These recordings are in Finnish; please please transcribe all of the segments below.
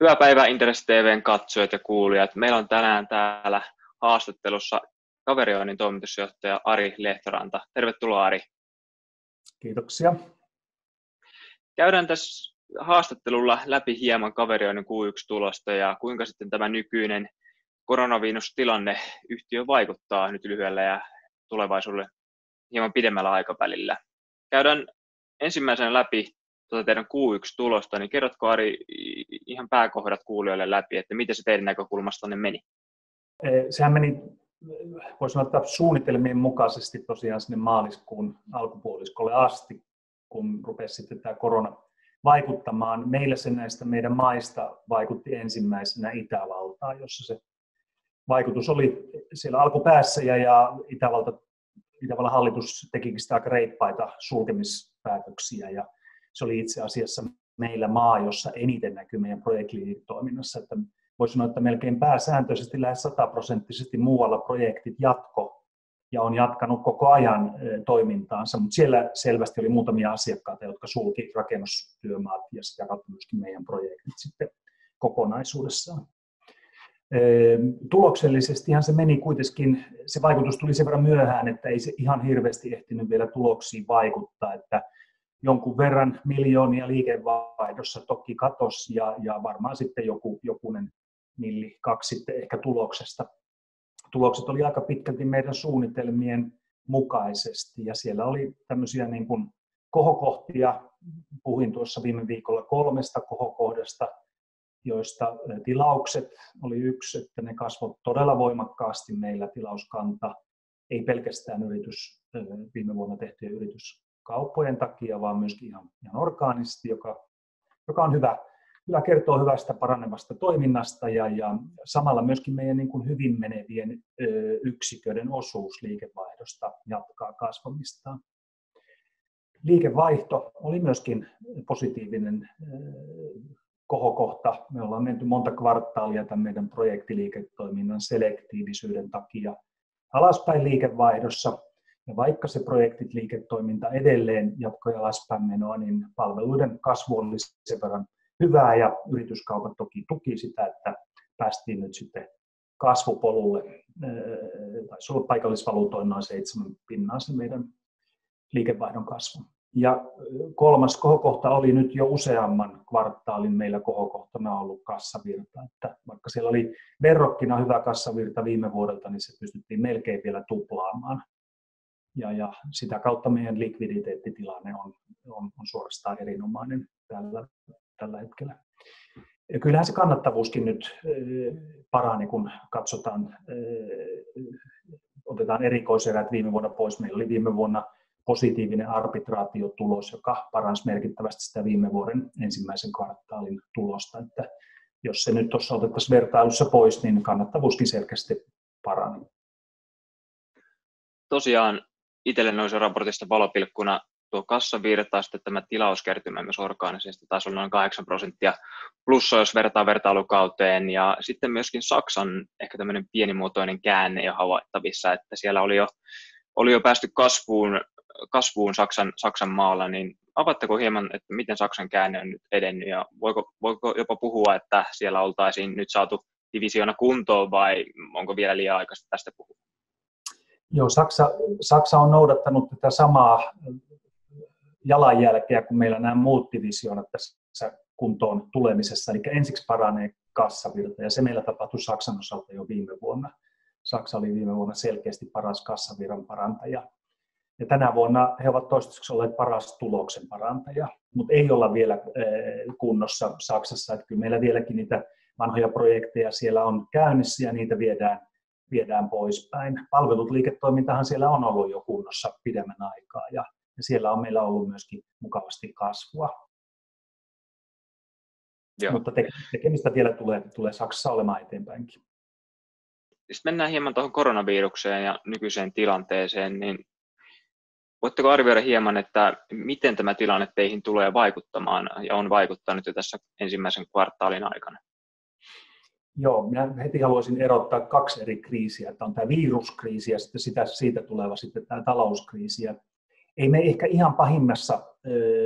Hyvää päivää Interes TVn katsojat ja kuulijat. Meillä on tänään täällä haastattelussa Kaverioinnin toimitusjohtaja Ari Lehtoranta. Tervetuloa Ari. Kiitoksia. Käydään tässä haastattelulla läpi hieman Kaverioinnin Q1-tulosta ja kuinka sitten tämä nykyinen koronavirustilanne yhtiö vaikuttaa nyt lyhyellä ja tulevaisuudelle hieman pidemmällä aikavälillä. Käydään ensimmäisenä läpi tuota teidän Q1-tulosta, niin kerrotko Ari ihan pääkohdat kuulijoille läpi, että miten se teidän näkökulmastanne meni? Sehän meni, voisi sanoa, että suunnitelmien mukaisesti tosiaan sinne maaliskuun alkupuoliskolle asti, kun rupesi sitten tämä korona vaikuttamaan. Meillä se näistä meidän maista vaikutti ensimmäisenä Itävaltaa, jossa se vaikutus oli siellä alkupäässä ja, ja Itävalta, Itävallan hallitus tekikin sitä aika reippaita sulkemispäätöksiä ja se oli itse asiassa meillä maa, jossa eniten näkyy meidän projektiliiketoiminnassa. Että voisi sanoa, että melkein pääsääntöisesti lähes sataprosenttisesti muualla projektit jatko ja on jatkanut koko ajan toimintaansa, mutta siellä selvästi oli muutamia asiakkaita, jotka sulki rakennustyömaat ja sitä kautta myöskin meidän projektit sitten kokonaisuudessaan. Tuloksellisestihan se meni kuitenkin, se vaikutus tuli sen verran myöhään, että ei se ihan hirveästi ehtinyt vielä tuloksiin vaikuttaa, että jonkun verran miljoonia liikevaihdossa toki katos ja, ja varmaan sitten joku, jokunen milli, kaksi sitten ehkä tuloksesta. Tulokset oli aika pitkälti meidän suunnitelmien mukaisesti ja siellä oli tämmöisiä niin kuin kohokohtia. Puhuin tuossa viime viikolla kolmesta kohokohdasta, joista tilaukset oli yksi, että ne kasvoivat todella voimakkaasti meillä tilauskanta, ei pelkästään yritys, viime vuonna tehtyjen yritys kauppojen takia, vaan myöskin ihan, ihan orgaanisesti, joka, joka on hyvä, hyvä kertoo hyvästä paranevasta toiminnasta ja, ja samalla myöskin meidän niin kuin hyvin menevien ö, yksiköiden osuus liikevaihdosta jatkaa kasvamistaan. Liikevaihto oli myöskin positiivinen ö, kohokohta. Me ollaan menty monta kvartaalia tämän meidän projektiliiketoiminnan selektiivisyyden takia alaspäin liikevaihdossa, ja vaikka se projektit liiketoiminta edelleen jatkoi alaspäin menoa, niin palveluiden kasvu oli sen verran hyvää ja yrityskaupat toki tuki sitä, että päästiin nyt sitten kasvupolulle. Taisi olla paikallisvaluutoin noin seitsemän pinnaa se meidän liikevaihdon kasvu. Ja kolmas kohokohta oli nyt jo useamman kvartaalin meillä kohokohtana ollut kassavirta. Että vaikka siellä oli verrokkina hyvä kassavirta viime vuodelta, niin se pystyttiin melkein vielä tuplaamaan ja, ja sitä kautta meidän likviditeettitilanne on, on, on suorastaan erinomainen tällä, tällä hetkellä. Ja kyllähän se kannattavuuskin nyt parani, kun katsotaan, otetaan erikoiserät viime vuonna pois. Meillä oli viime vuonna positiivinen arbitraatiotulos, joka paransi merkittävästi sitä viime vuoden ensimmäisen kvartaalin tulosta. Että jos se nyt tuossa otettaisiin vertailussa pois, niin kannattavuuskin selkeästi parani. Tosiaan itselle nousi raportista valopilkkuna tuo kassavirta, sitten tämä tilauskertymä myös orgaanisesti taisi olla noin 8 prosenttia plussa, jos vertaa vertailukauteen, ja sitten myöskin Saksan ehkä tämmöinen pienimuotoinen käänne jo havaittavissa, että siellä oli jo, oli jo päästy kasvuun, kasvuun Saksan, Saksan maalla, niin avatteko hieman, että miten Saksan käänne on nyt edennyt, ja voiko, voiko jopa puhua, että siellä oltaisiin nyt saatu divisiona kuntoon, vai onko vielä liian aikaista tästä puhua? Joo, Saksa, Saksa on noudattanut tätä samaa jalanjälkeä kuin meillä nämä muut divisioonat tässä kuntoon tulemisessa. Eli ensiksi paranee kassavirta ja se meillä tapahtui Saksan osalta jo viime vuonna. Saksa oli viime vuonna selkeästi paras kassavirran parantaja. Ja tänä vuonna he ovat toistaiseksi olleet paras tuloksen parantaja, mutta ei olla vielä eh, kunnossa Saksassa. Että kyllä meillä vieläkin niitä vanhoja projekteja siellä on käynnissä ja niitä viedään viedään poispäin. Palvelut liiketoimintahan siellä on ollut jo kunnossa pidemmän aikaa ja, ja siellä on meillä ollut myöskin mukavasti kasvua. Joo. Mutta tekemistä vielä tulee, tulee Saksassa olemaan eteenpäinkin. Sitten mennään hieman tuohon koronavirukseen ja nykyiseen tilanteeseen, niin voitteko arvioida hieman, että miten tämä tilanne teihin tulee vaikuttamaan ja on vaikuttanut jo tässä ensimmäisen kvartaalin aikana? Joo, minä heti haluaisin erottaa kaksi eri kriisiä. Että on tämä viruskriisi ja sitten sitä, siitä tuleva sitten tämä talouskriisi. Ja ei me ehkä ihan pahimmassa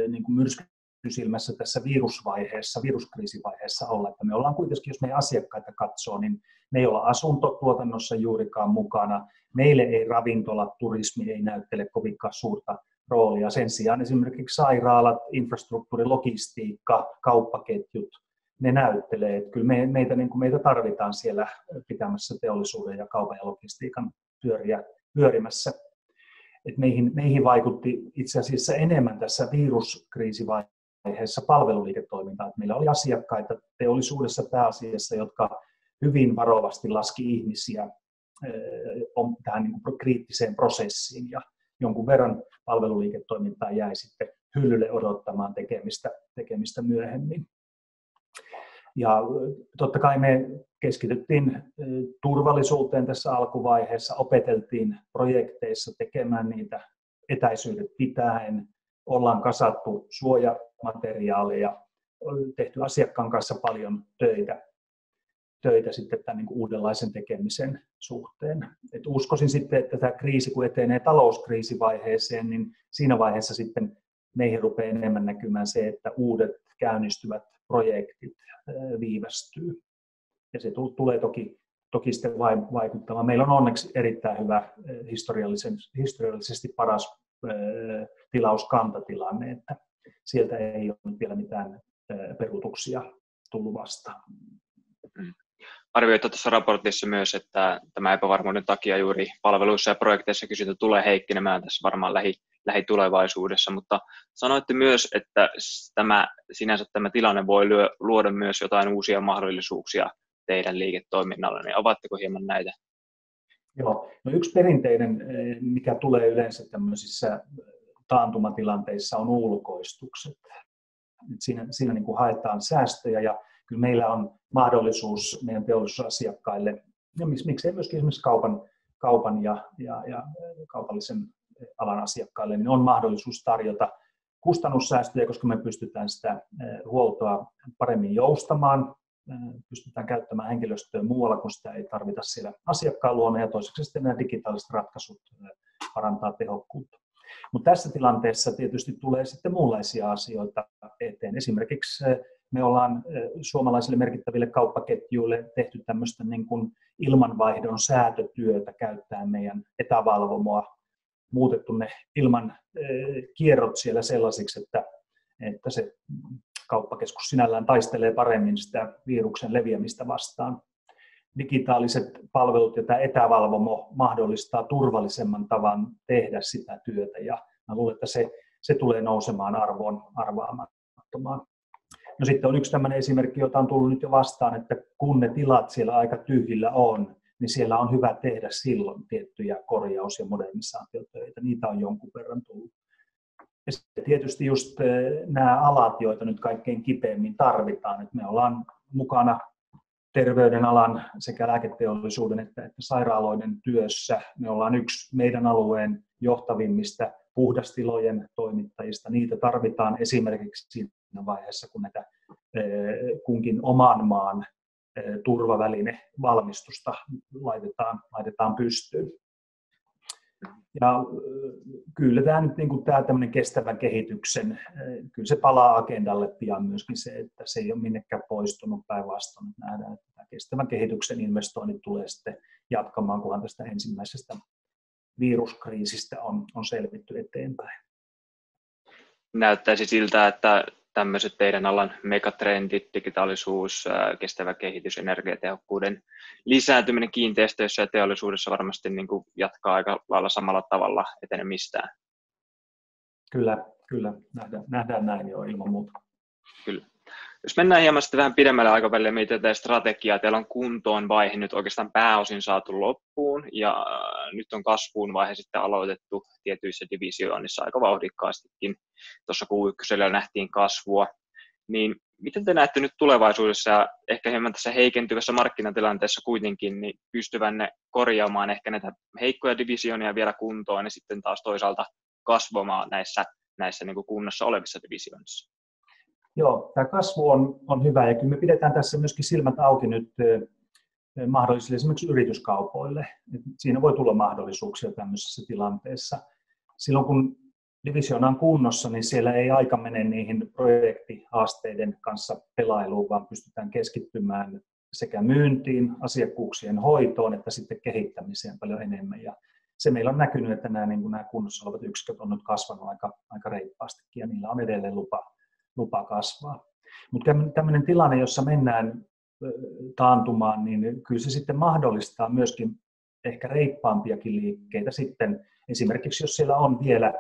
niin kuin silmässä tässä virusvaiheessa, viruskriisivaiheessa olla. Että me ollaan kuitenkin, jos meidän asiakkaita katsoo, niin me ei olla asuntotuotannossa juurikaan mukana. Meille ei ravintola, turismi ei näyttele kovinkaan suurta roolia. Sen sijaan esimerkiksi sairaalat, infrastruktuuri, logistiikka, kauppaketjut, ne näyttelee. Että kyllä me, meitä, niin kuin meitä tarvitaan siellä pitämässä teollisuuden ja kaupan ja logistiikan pyöriä pyörimässä. Et meihin, meihin vaikutti itse asiassa enemmän tässä viruskriisivaiheessa palveluliiketoiminta. Et meillä oli asiakkaita teollisuudessa pääasiassa, jotka hyvin varovasti laski ihmisiä tähän niin kuin kriittiseen prosessiin ja jonkun verran palveluliiketoimintaa jäi sitten hyllylle odottamaan tekemistä, tekemistä myöhemmin. Ja totta kai me keskityttiin turvallisuuteen tässä alkuvaiheessa, opeteltiin projekteissa tekemään niitä etäisyydet pitäen, ollaan kasattu suojamateriaaleja, tehty asiakkaan kanssa paljon töitä, töitä sitten tämän niin uudenlaisen tekemisen suhteen. Et uskoisin sitten, että tämä kriisi, kun etenee talouskriisivaiheeseen, niin siinä vaiheessa sitten meihin rupeaa enemmän näkymään se, että uudet käynnistyvät projektit viivästyy. Ja se tulee toki, toki sitten vaikuttamaan. Meillä on onneksi erittäin hyvä historiallisesti paras tilauskantatilanne, että sieltä ei ole vielä mitään peruutuksia tullut vastaan. Arvioitte tuossa raportissa myös, että tämä epävarmuuden takia juuri palveluissa ja projekteissa kysyntä tulee heikkenemään tässä varmaan lähi, lähitulevaisuudessa, mutta sanoitte myös, että tämä, sinänsä tämä tilanne voi luoda myös jotain uusia mahdollisuuksia teidän liiketoiminnalle, niin avaatteko hieman näitä? Joo, no yksi perinteinen, eh, mikä tulee yleensä tämmöisissä taantumatilanteissa on ulkoistukset. Siinä, siinä niin kuin haetaan säästöjä ja kyllä meillä on mahdollisuus meidän teollisuusasiakkaille, ja miksei myöskin esimerkiksi kaupan, kaupan ja, ja, ja kaupallisen alan asiakkaille, niin on mahdollisuus tarjota kustannussäästöjä, koska me pystytään sitä huoltoa paremmin joustamaan, pystytään käyttämään henkilöstöä muualla, kun sitä ei tarvita siellä asiakkaan luona, ja toiseksi sitten nämä digitaaliset ratkaisut parantaa tehokkuutta. Mutta tässä tilanteessa tietysti tulee sitten muunlaisia asioita eteen. Esimerkiksi me ollaan suomalaisille merkittäville kauppaketjuille tehty tämmöistä niin kuin ilmanvaihdon säätötyötä käyttää meidän etävalvomoa, muutettu ne ilman kierrot siellä sellaisiksi, että, että se kauppakeskus sinällään taistelee paremmin sitä viruksen leviämistä vastaan. Digitaaliset palvelut ja tämä etävalvomo mahdollistaa turvallisemman tavan tehdä sitä työtä ja mä luulen, että se, se tulee nousemaan arvoon arvaamattomaan. No sitten on yksi tämmöinen esimerkki, jota on tullut nyt jo vastaan, että kun ne tilat siellä aika tyhjillä on, niin siellä on hyvä tehdä silloin tiettyjä korjaus- ja modernisaatiotöitä. Niitä on jonkun verran tullut. Ja sitten tietysti just eh, nämä alat, joita nyt kaikkein kipeimmin tarvitaan. Että me ollaan mukana terveydenalan sekä lääketeollisuuden että, että sairaaloiden työssä. Me ollaan yksi meidän alueen johtavimmista puhdastilojen toimittajista. Niitä tarvitaan esimerkiksi siinä vaiheessa, kun näitä kunkin oman maan turvaväline valmistusta laitetaan, laitetaan pystyyn. Ja kyllä tämä nyt niin kuin tämä kestävän kehityksen, kyllä se palaa agendalle pian myöskin se, että se ei ole minnekään poistunut päinvastoin. Nähdään, että tämä kestävän kehityksen investoinnit tulee sitten jatkamaan, kunhan tästä ensimmäisestä viruskriisistä on, on selvitty eteenpäin. Näyttäisi siltä, että tämmöiset teidän alan megatrendit, digitaalisuus, kestävä kehitys, energiatehokkuuden lisääntyminen kiinteistöissä ja teollisuudessa varmasti niin kuin jatkaa aika lailla samalla tavalla etenemistään. Kyllä, kyllä. Nähdään, nähdään näin jo ilman muuta. Kyllä. Jos mennään hieman sitten vähän pidemmälle aikavälille ja mietitään strategiaa, teillä on kuntoon vaihe nyt oikeastaan pääosin saatu loppuun ja nyt on kasvuun vaihe sitten aloitettu tietyissä divisioonissa aika vauhdikkaastikin. Tuossa Q1 nähtiin kasvua. Niin miten te näette nyt tulevaisuudessa ehkä hieman tässä heikentyvässä markkinatilanteessa kuitenkin niin pystyvänne korjaamaan ehkä näitä heikkoja divisioonia vielä kuntoon ja sitten taas toisaalta kasvamaan näissä, näissä niin kunnossa olevissa divisioonissa? Joo, tämä kasvu on, on hyvä ja kyllä me pidetään tässä myöskin silmät auki nyt mahdollisille esimerkiksi yrityskaupoille. Siinä voi tulla mahdollisuuksia tämmöisessä tilanteessa. Silloin kun divisiona on kunnossa, niin siellä ei aika mene niihin projektihaasteiden kanssa pelailuun, vaan pystytään keskittymään sekä myyntiin, asiakkuuksien hoitoon että sitten kehittämiseen paljon enemmän. Ja se meillä on näkynyt, että nämä, niin kuin nämä kunnossa olevat yksiköt on nyt kasvanut aika, aika reippaastikin ja niillä on edelleen lupa, lupa kasvaa. Mutta tämmöinen tilanne, jossa mennään taantumaan, niin kyllä se sitten mahdollistaa myöskin ehkä reippaampiakin liikkeitä sitten. Esimerkiksi jos siellä on vielä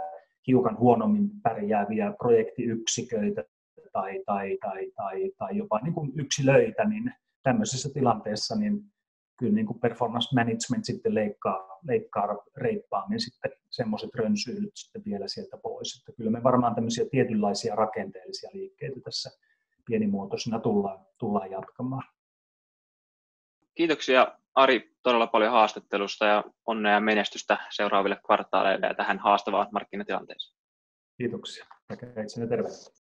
hiukan huonommin pärjääviä projektiyksiköitä tai, tai, tai, tai, tai jopa niin kuin yksilöitä, niin tämmöisessä tilanteessa niin kyllä niin kuin performance management sitten leikkaa, leikkaa reippaammin sitten semmoiset rönsyilyt sitten vielä sieltä pois. Että kyllä me varmaan tämmöisiä tietynlaisia rakenteellisia liikkeitä tässä pienimuotoisena tullaan, tullaan jatkamaan. Kiitoksia Ari todella paljon haastattelusta ja onnea ja menestystä seuraaville kvartaaleille ja tähän haastavaan markkinatilanteeseen. Kiitoksia. Ja tervetuloa.